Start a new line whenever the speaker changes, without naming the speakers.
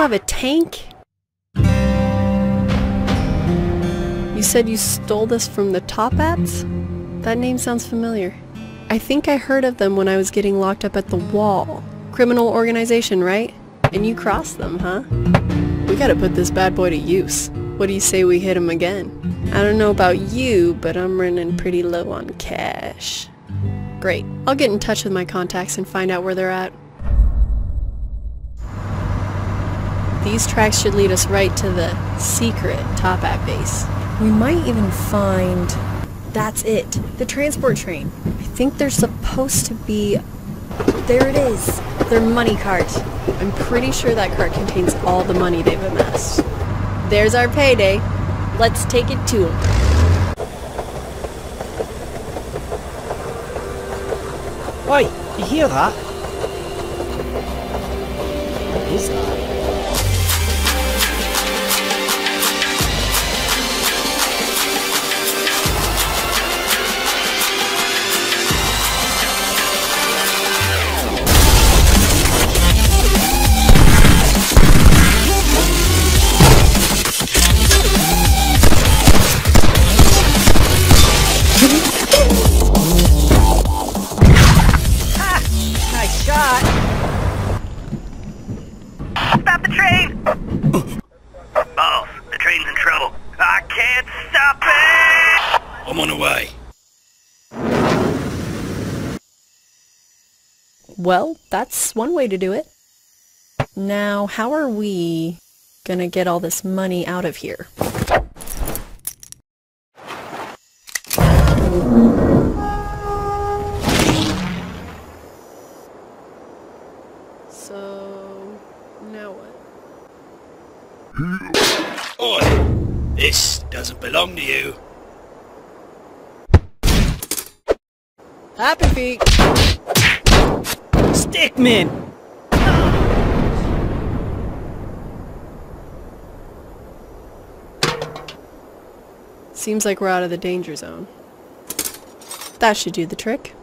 have a tank? You said you stole this from the Toppats? That name sounds familiar. I think I heard of them when I was getting locked up at the wall. Criminal organization, right? And you crossed them, huh? We gotta put this bad boy to use. What do you say we hit him again? I don't know about you, but I'm running pretty low on cash. Great. I'll get in touch with my contacts and find out where they're at. These tracks should lead us right to the secret Toppat base. We might even find... That's it. The transport train. I think there's supposed to be... There it is. Their money cart. I'm pretty sure that cart contains all the money they've amassed. There's our payday. Let's take it to them.
Oi, you hear that? What is that?
Can't stop it!
I'm on the way.
Well, that's one way to do it. Now, how are we gonna get all this money out of here? So, now what?
Oi! This doesn't belong to you.
Happy feet!
Stickmin!
Seems like we're out of the danger zone. That should do the trick.